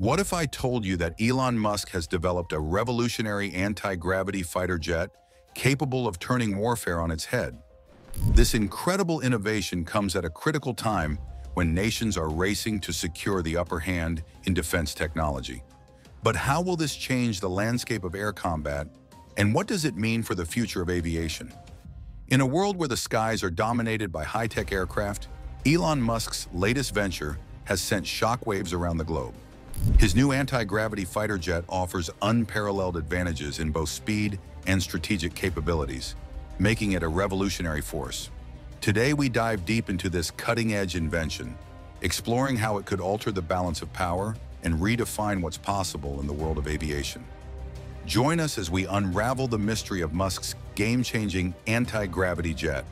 What if I told you that Elon Musk has developed a revolutionary anti-gravity fighter jet capable of turning warfare on its head? This incredible innovation comes at a critical time when nations are racing to secure the upper hand in defense technology. But how will this change the landscape of air combat, and what does it mean for the future of aviation? In a world where the skies are dominated by high-tech aircraft, Elon Musk's latest venture has sent shockwaves around the globe. His new anti-gravity fighter jet offers unparalleled advantages in both speed and strategic capabilities, making it a revolutionary force. Today we dive deep into this cutting-edge invention, exploring how it could alter the balance of power and redefine what's possible in the world of aviation. Join us as we unravel the mystery of Musk's game-changing anti-gravity jet.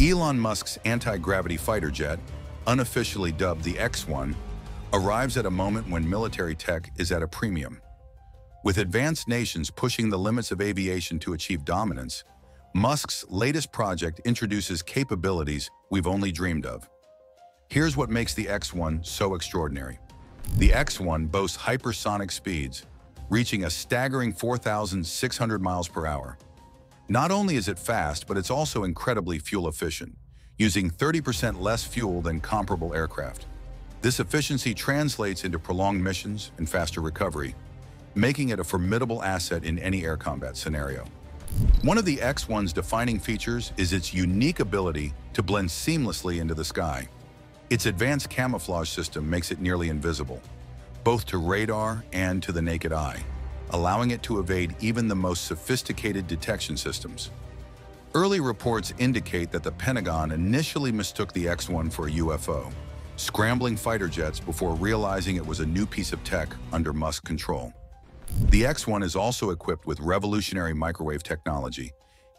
Elon Musk's anti-gravity fighter jet, unofficially dubbed the X-1, arrives at a moment when military tech is at a premium. With advanced nations pushing the limits of aviation to achieve dominance, Musk's latest project introduces capabilities we've only dreamed of. Here's what makes the X-1 so extraordinary. The X-1 boasts hypersonic speeds, reaching a staggering 4,600 miles per hour. Not only is it fast, but it's also incredibly fuel efficient, using 30% less fuel than comparable aircraft. This efficiency translates into prolonged missions and faster recovery, making it a formidable asset in any air combat scenario. One of the X-1's defining features is its unique ability to blend seamlessly into the sky. Its advanced camouflage system makes it nearly invisible, both to radar and to the naked eye, allowing it to evade even the most sophisticated detection systems. Early reports indicate that the Pentagon initially mistook the X-1 for a UFO, scrambling fighter jets before realizing it was a new piece of tech under Musk control. The X-1 is also equipped with revolutionary microwave technology,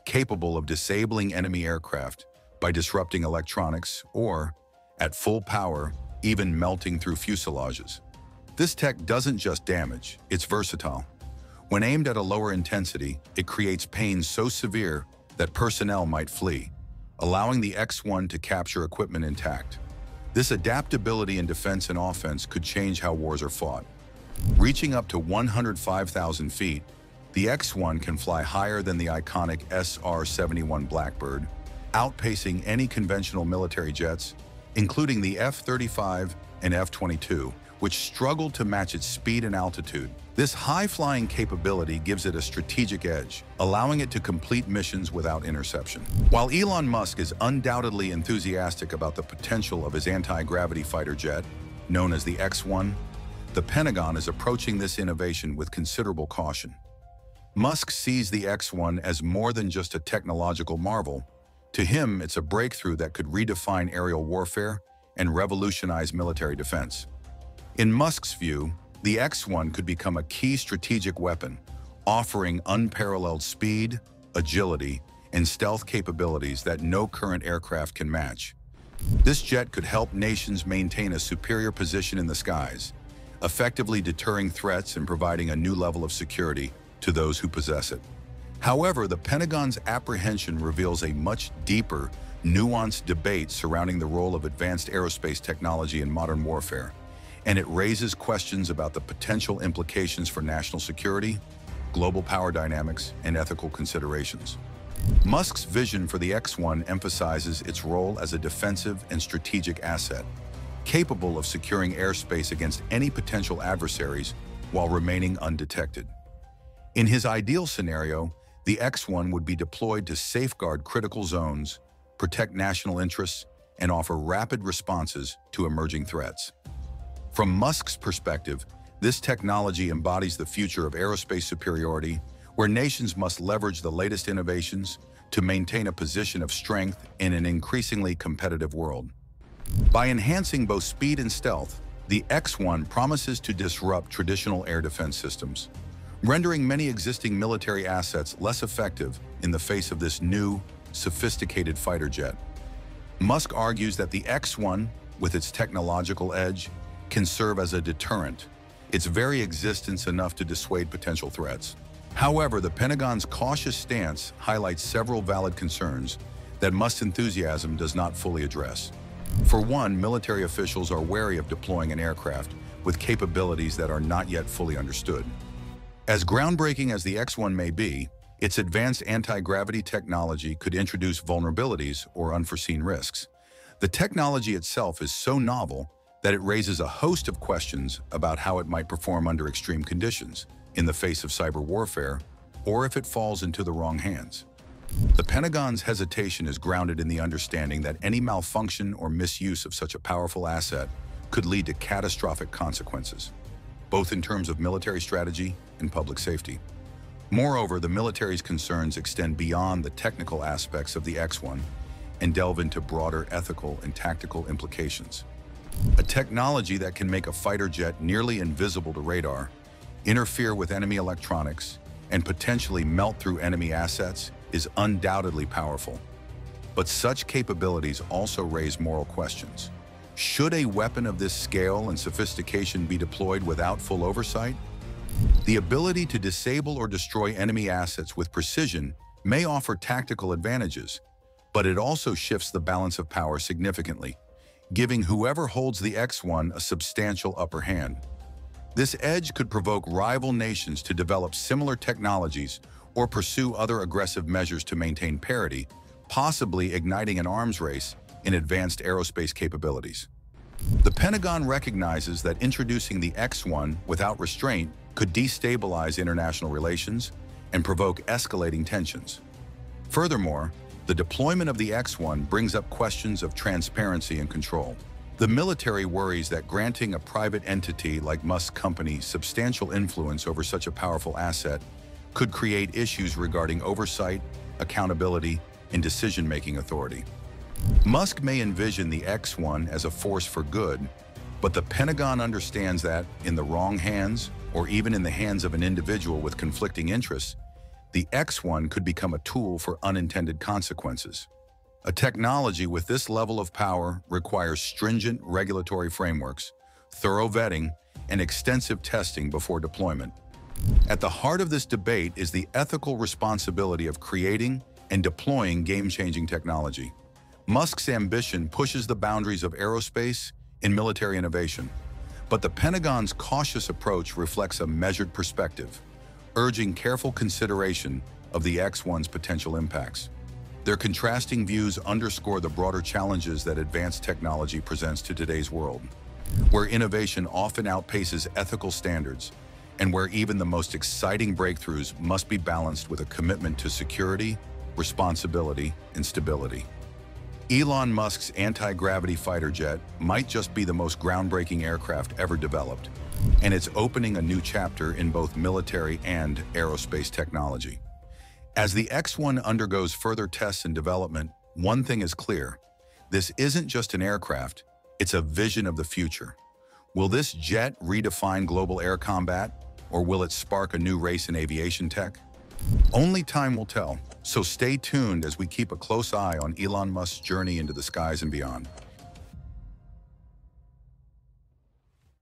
capable of disabling enemy aircraft by disrupting electronics or, at full power, even melting through fuselages. This tech doesn't just damage, it's versatile. When aimed at a lower intensity, it creates pain so severe that personnel might flee, allowing the X-1 to capture equipment intact. This adaptability in defense and offense could change how wars are fought. Reaching up to 105,000 feet, the X-1 can fly higher than the iconic SR-71 Blackbird, outpacing any conventional military jets, including the F-35 and F-22, which struggled to match its speed and altitude. This high-flying capability gives it a strategic edge, allowing it to complete missions without interception. While Elon Musk is undoubtedly enthusiastic about the potential of his anti-gravity fighter jet, known as the X-1, the Pentagon is approaching this innovation with considerable caution. Musk sees the X-1 as more than just a technological marvel. To him, it's a breakthrough that could redefine aerial warfare and revolutionize military defense. In Musk's view, the X-1 could become a key strategic weapon, offering unparalleled speed, agility, and stealth capabilities that no current aircraft can match. This jet could help nations maintain a superior position in the skies, effectively deterring threats and providing a new level of security to those who possess it. However, the Pentagon's apprehension reveals a much deeper, nuanced debate surrounding the role of advanced aerospace technology in modern warfare and it raises questions about the potential implications for national security, global power dynamics, and ethical considerations. Musk's vision for the X-1 emphasizes its role as a defensive and strategic asset, capable of securing airspace against any potential adversaries while remaining undetected. In his ideal scenario, the X-1 would be deployed to safeguard critical zones, protect national interests, and offer rapid responses to emerging threats. From Musk's perspective, this technology embodies the future of aerospace superiority, where nations must leverage the latest innovations to maintain a position of strength in an increasingly competitive world. By enhancing both speed and stealth, the X-1 promises to disrupt traditional air defense systems, rendering many existing military assets less effective in the face of this new, sophisticated fighter jet. Musk argues that the X-1, with its technological edge, can serve as a deterrent, its very existence enough to dissuade potential threats. However, the Pentagon's cautious stance highlights several valid concerns that Musk's enthusiasm does not fully address. For one, military officials are wary of deploying an aircraft with capabilities that are not yet fully understood. As groundbreaking as the X-1 may be, its advanced anti-gravity technology could introduce vulnerabilities or unforeseen risks. The technology itself is so novel that it raises a host of questions about how it might perform under extreme conditions, in the face of cyber warfare, or if it falls into the wrong hands. The Pentagon's hesitation is grounded in the understanding that any malfunction or misuse of such a powerful asset could lead to catastrophic consequences, both in terms of military strategy and public safety. Moreover, the military's concerns extend beyond the technical aspects of the X-1 and delve into broader ethical and tactical implications. A technology that can make a fighter jet nearly invisible to radar, interfere with enemy electronics, and potentially melt through enemy assets is undoubtedly powerful. But such capabilities also raise moral questions. Should a weapon of this scale and sophistication be deployed without full oversight? The ability to disable or destroy enemy assets with precision may offer tactical advantages, but it also shifts the balance of power significantly, giving whoever holds the X-1 a substantial upper hand. This edge could provoke rival nations to develop similar technologies or pursue other aggressive measures to maintain parity, possibly igniting an arms race in advanced aerospace capabilities. The Pentagon recognizes that introducing the X-1 without restraint could destabilize international relations and provoke escalating tensions. Furthermore, the deployment of the X-1 brings up questions of transparency and control. The military worries that granting a private entity like Musk Company substantial influence over such a powerful asset could create issues regarding oversight, accountability, and decision-making authority. Musk may envision the X-1 as a force for good, but the Pentagon understands that, in the wrong hands, or even in the hands of an individual with conflicting interests, the X-1 could become a tool for unintended consequences. A technology with this level of power requires stringent regulatory frameworks, thorough vetting, and extensive testing before deployment. At the heart of this debate is the ethical responsibility of creating and deploying game-changing technology. Musk's ambition pushes the boundaries of aerospace and military innovation, but the Pentagon's cautious approach reflects a measured perspective, urging careful consideration of the X-1's potential impacts. Their contrasting views underscore the broader challenges that advanced technology presents to today's world, where innovation often outpaces ethical standards and where even the most exciting breakthroughs must be balanced with a commitment to security, responsibility, and stability. Elon Musk's anti-gravity fighter jet might just be the most groundbreaking aircraft ever developed, and it's opening a new chapter in both military and aerospace technology. As the X-1 undergoes further tests and development, one thing is clear. This isn't just an aircraft, it's a vision of the future. Will this jet redefine global air combat, or will it spark a new race in aviation tech? Only time will tell, so stay tuned as we keep a close eye on Elon Musk's journey into the skies and beyond.